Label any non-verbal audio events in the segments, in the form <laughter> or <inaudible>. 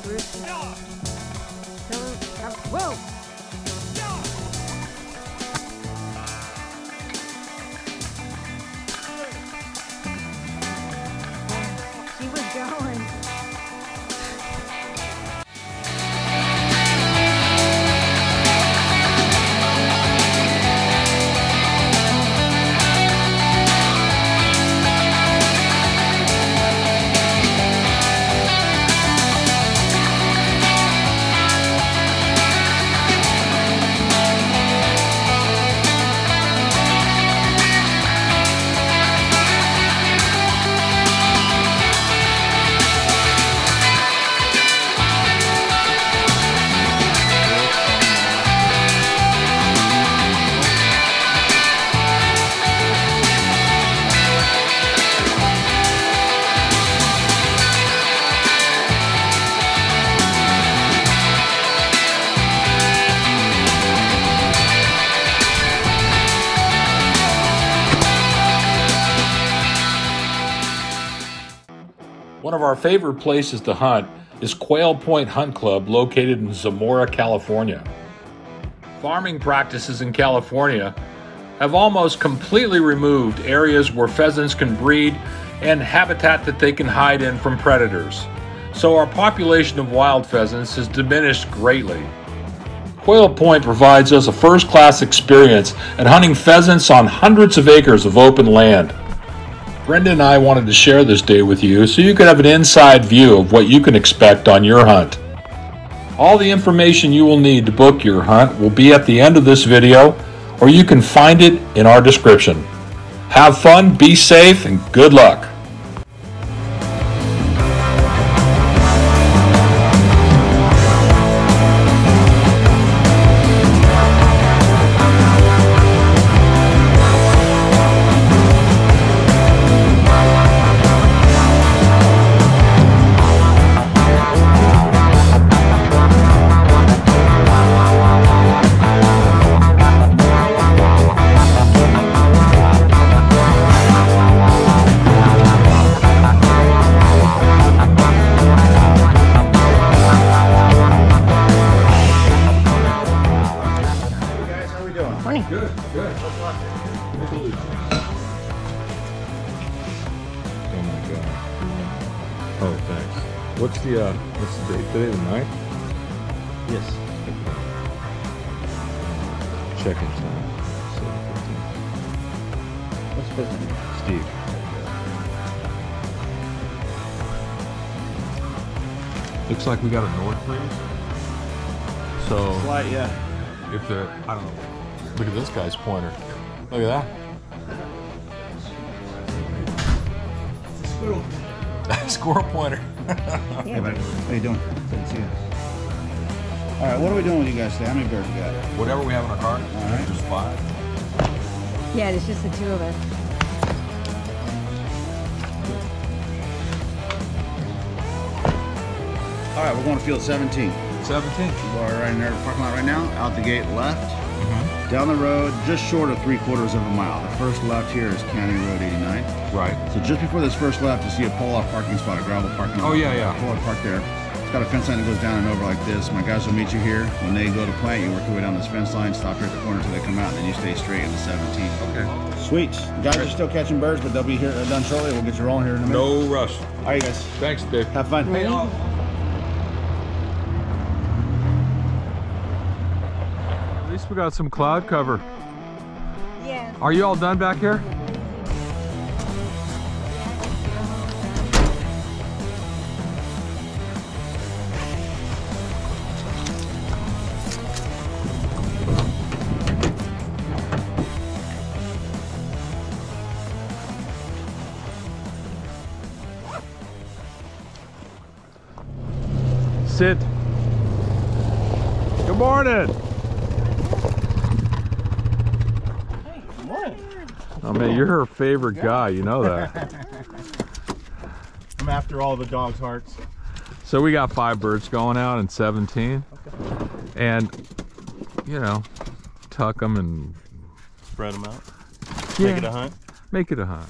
big him, come- whoa! Of our favorite places to hunt is Quail Point Hunt Club located in Zamora, California. Farming practices in California have almost completely removed areas where pheasants can breed and habitat that they can hide in from predators. So our population of wild pheasants has diminished greatly. Quail Point provides us a first class experience at hunting pheasants on hundreds of acres of open land. Brenda and I wanted to share this day with you so you could have an inside view of what you can expect on your hunt. All the information you will need to book your hunt will be at the end of this video, or you can find it in our description. Have fun, be safe, and good luck. Doing? Morning. Good, good. Oh my god. Oh, thanks. What's the uh what's the date today, the 9th? Yes. Check-in time. What's first name? Steve. Looks like we got a north breeze. So Slight, yeah. if the I don't know. Look at this guy's pointer. Look at that. Squirrel. <laughs> Squirrel pointer. Hey, buddy. How you doing? Good to see you. All right, what are we doing with you guys today? How many birds we got? Whatever we have in our car. All right. There's five. Yeah, it's just the two of us. All right, we're going to field 17. 17. We're right in there, parking lot right now. Out the gate left. Mm-hmm. Down the road, just short of three quarters of a mile. The first left here is County Road 89. Right. So just before this first left, you see a pull-off parking spot, a gravel parking lot. Oh, yeah, yeah. Pull-off park there. It's got a fence line that goes down and over like this. My guys will meet you here. When they go to plant, you work your way down this fence line, stop here at the corner until they come out, and then you stay straight in the 17. Okay. Sweet. You guys are still catching birds, but they'll be here uh, done shortly. We'll get you rolling here in a minute. No rush. All right, guys. Thanks, Dave. Have fun. Ready? Least we got some cloud cover. Yeah. Are you all done back here? Sit. Good morning. Oh man, you're her favorite guy. You know that. <laughs> I'm after all the dog's hearts. So we got five birds going out and 17, and you know, tuck them and Spread them out. yeah, Make it a hunt. make it a hunt.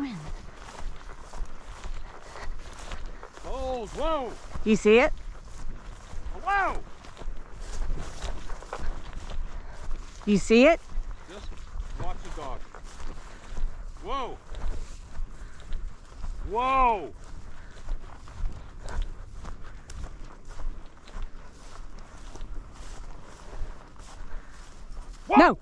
I'm coming. Whoa, You see it? whoa. You see it? Just watch the dog. Whoa. Whoa. No.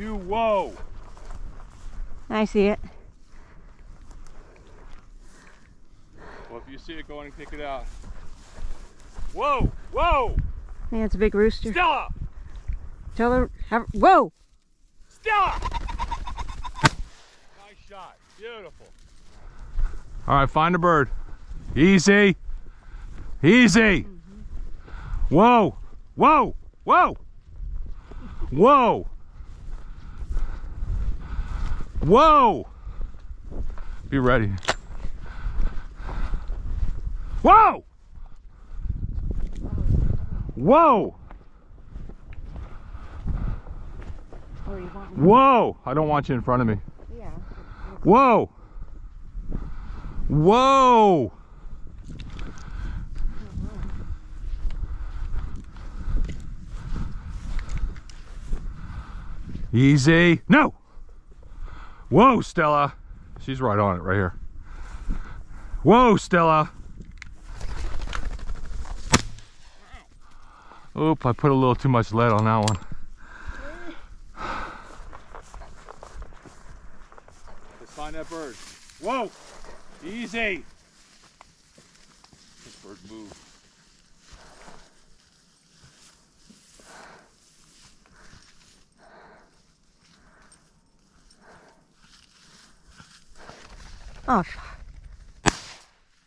You whoa. I see it. Well, if you see it, go in and kick it out. Whoa, whoa. Yeah, it's a big rooster. Stella, Tell her. Have, whoa! Stella. Nice shot. Beautiful. All right, find a bird. Easy. Easy. Mm-hmm. Whoa. Whoa. Whoa. Whoa. Whoa. Be ready. Whoa. Whoa. Whoa. I don't want you in front of me. Yeah. Whoa. Whoa. Easy. No. Whoa, Stella. She's right on it right here. Whoa, Stella. Oop, I put a little too much lead on that one. Let's find that bird. Whoa. Easy. This bird moved. Oh.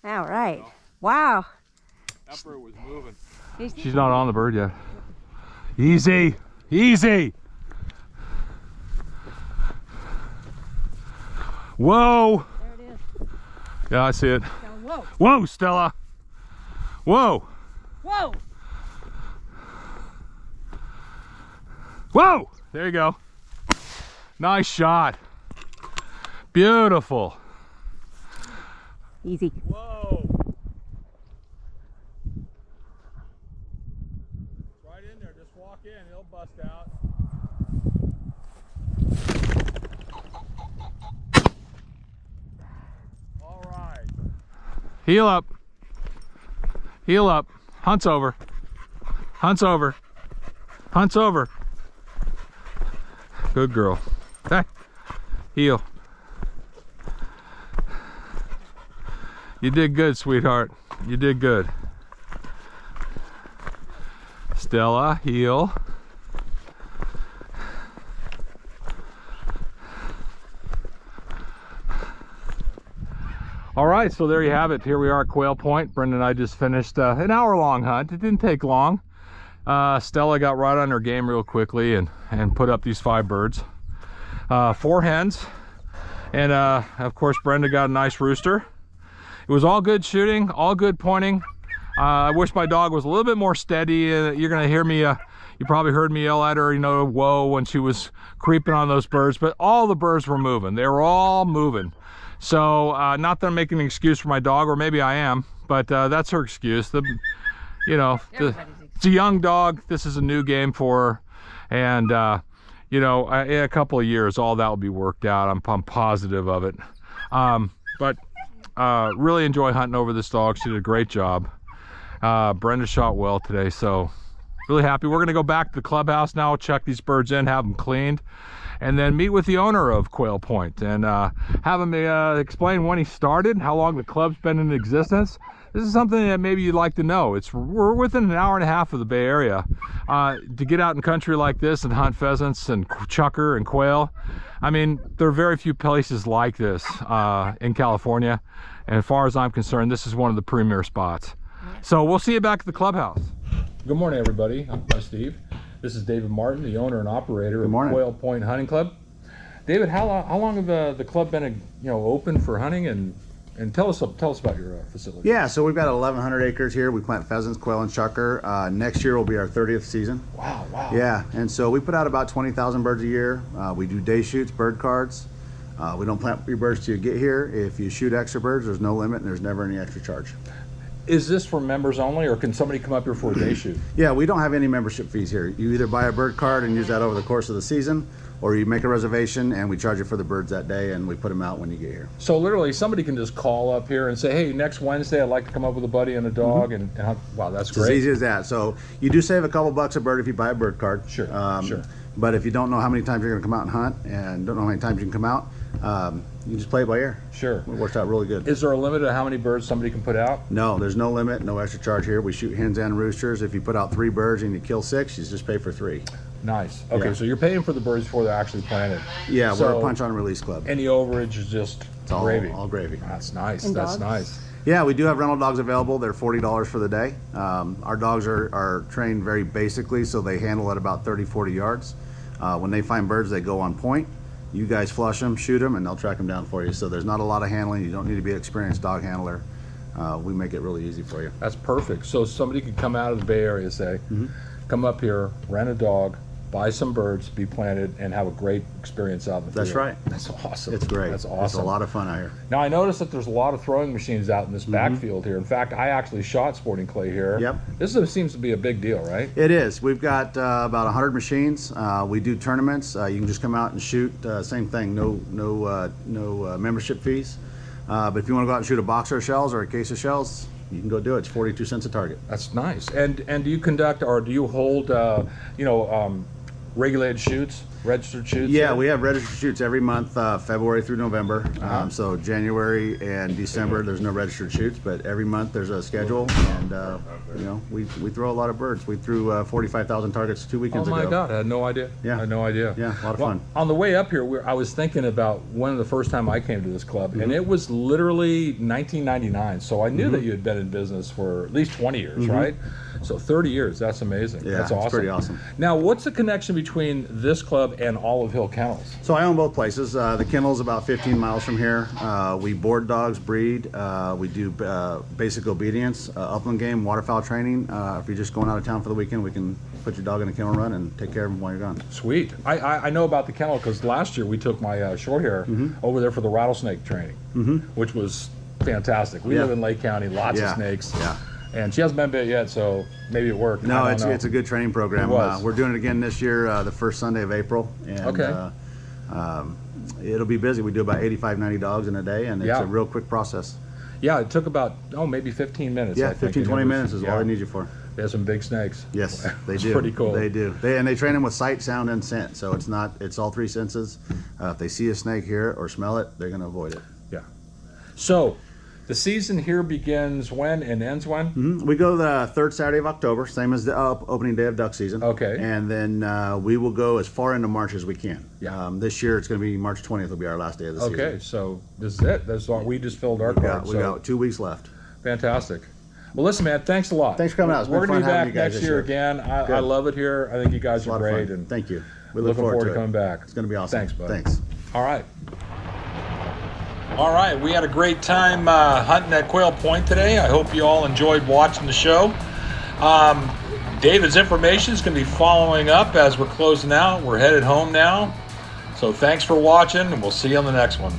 All right. Wow. That bird was moving. She's not on the bird yet. Easy, easy. Whoa. There it is. Yeah, I see it. Whoa. Whoa, Stella. Whoa. Whoa. Whoa. There you go. Nice shot. Beautiful. Easy. Whoa. Right in there. Just walk in. He'll bust out. All right. Heel up. Heel up. Hunt's over. Hunt's over. Hunt's over. Good girl. Hey. Heel. You did good, sweetheart. You did good. Stella, heel. All right, so there you have it. Here we are at Quail Point. Brenda and I just finished uh, an hour-long hunt. It didn't take long. Uh, Stella got right on her game real quickly and, and put up these five birds. Uh, four hens, and uh, of course Brenda got a nice rooster. It was all good shooting, all good pointing. Uh, I wish my dog was a little bit more steady. Uh, you're gonna hear me, uh, you probably heard me yell at her, you know, whoa, when she was creeping on those birds, but all the birds were moving. They were all moving. So, uh, not that I'm making an excuse for my dog, or maybe I am, but uh, that's her excuse. The, you know, the, it's a young dog. This is a new game for her, and uh, you know, in a couple of years, all that will be worked out. I'm, I'm positive of it. Um, but uh, really enjoy hunting over this dog. She did a great job. Uh, Brenda shot well today, so really happy. We're gonna go back to the clubhouse now, check these birds in, have them cleaned, and then meet with the owner of Quail Point and uh, have him uh, explain when he started, how long the club's been in existence. This is something that maybe you'd like to know. It's we're within an hour and a half of the Bay Area. Uh, to get out in country like this and hunt pheasants and chucker and quail, I mean, there are very few places like this uh, in California. And as far as I'm concerned, this is one of the premier spots. So we'll see you back at the clubhouse. Good morning, everybody. I'm Steve. This is David Martin, the owner and operator of. Quail Point Hunting Club. David, how long, how long have uh, the club been, uh, you know, open for hunting? And And tell us tell us about your uh, facility. Yeah, so we've got 1,100 acres here. We plant pheasants, quail, and chucker. Uh, next year will be our 30th season. Wow, wow. Yeah, and so we put out about 20,000 birds a year. Uh, we do day shoots, bird cards. Uh, we don't plant your birds till you get here. If you shoot extra birds, there's no limit and there's never any extra charge. Is this for members only, or can somebody come up here for a day shoot? <clears throat> Yeah, we don't have any membership fees here. You either buy a bird card and use that over the course of the season, or you make a reservation and we charge you for the birds that day and we put them out when you get here. So literally, somebody can just call up here and say, "Hey, next Wednesday, I'd like to come up with a buddy and a dog." And, and hunt." wow, that's It's as easy as that. So you do save a couple bucks a bird if you buy a bird card. Sure, Um, sure. But if you don't know how many times you're going to come out and hunt and don't know how many times you can come out, um, you just play it by ear. Sure. It works out really good. Is there a limit to how many birds somebody can put out? No, there's no limit, no extra charge here. We shoot hens and roosters. If you put out three birds and you kill six, you just pay for three. Nice. Okay, Yeah. so you're paying for the birds before they're actually planted. Yeah, we're a punch on release club. Any overage is just It's all, gravy. all gravy. That's nice. And That's dogs? nice. Yeah, we do have rental dogs available. They're forty dollars for the day. Um, our dogs are, are trained very basically, so they handle at about 30, 40 yards. Uh, when they find birds, they go on point. You guys flush them, shoot them, and they'll track them down for you. So there's not a lot of handling. You don't need to be an experienced dog handler. Uh, we make it really easy for you. That's perfect. So somebody could come out of the Bay Area, say, Mm-hmm. come up here, rent a dog, buy some birds, be planted, and have a great experience out in the That's field. right. That's awesome. It's great. That's It's awesome. a lot of fun out here. Now I noticed that there's a lot of throwing machines out in this Mm-hmm. backfield here. In fact, I actually shot sporting clay here. Yep. This is, seems to be a big deal, right? It is. We've got uh, about 100 machines. Uh, we do tournaments. Uh, you can just come out and shoot. Uh, same thing. No no uh, no uh, membership fees. Uh, but if you want to go out and shoot a box of shells or a case of shells, you can go do it. It's 42 cents a target. That's nice. And and do you conduct or do you hold, uh, you know, um, regulated shoots, registered shoots? Yeah, we have registered shoots every month, uh, February through November. Uh-huh. Um, so January and December, there's no registered shoots, but every month there's a schedule, and uh, you know we, we throw a lot of birds. We threw uh, 45,000 targets two weekends ago. Oh my ago. God, I had no idea. Yeah. I had no idea. Yeah, a lot of Well, fun. On the way up here, we I was thinking about when the first time I came to this club, Mm-hmm. and it was literally 1999. So I knew Mm-hmm. that you had been in business for at least 20 years, right? So 30 years. That's amazing. Yeah, that's awesome. pretty awesome. Now, what's the connection between this club and Olive Hill Kennels? So I own both places. Uh, the kennel's about 15 miles from here. Uh, we board dogs, breed. Uh, we do uh, basic obedience, uh, upland game, waterfowl training. Uh, if you're just going out of town for the weekend, we can put your dog in a kennel run and take care of him while you're gone. Sweet. I, I, I know about the kennel because last year we took my uh, short hair Mm-hmm. over there for the rattlesnake training, which was fantastic. We Yeah. live in Lake County, lots Yeah, of snakes. yeah. And she hasn't been bit yet, so maybe it worked. No, it's, know. it's a good training program. It was. Uh, we're doing it again this year, uh, the first Sunday of April. And, Okay. Uh, um, it'll be busy. We do about 85, 90 dogs in a day, and it's Yeah. a real quick process. Yeah, it took about oh maybe 15 minutes. Yeah, think, 15, and it 20 was- minutes is yeah. all I need you for. They have some big snakes. Yes, they It's do. pretty cool. They do. They and they train them with sight, sound, and scent. So it's not it's all three senses. Uh, if they see a snake, hear it, or smell it, they're going to avoid it. Yeah. So, the season here begins when and ends when? Mhm. We go the third Saturday of October, same as the uh, opening day of duck season. Okay. And then uh, we will go as far into March as we can. Yeah. Um, this year it's going to be March 20th will be our last day of the season. Okay, so this is it. That's all. We just filled our We card. got, we so got two weeks left. fantastic. Well, listen, man. Thanks a lot. Thanks for coming out. It's We're gonna fun be back you guys next year year. again. I, I love it here. I think you guys It's are great, and Thank you. We look looking forward, forward to it. coming back. It's going to be awesome. Thanks, bud. Thanks. All right. All right, we had a great time uh, hunting at Quail Point today. I hope you all enjoyed watching the show. Um, David's information is going to be following up as we're closing out. We're headed home now. So thanks for watching, and we'll see you on the next one.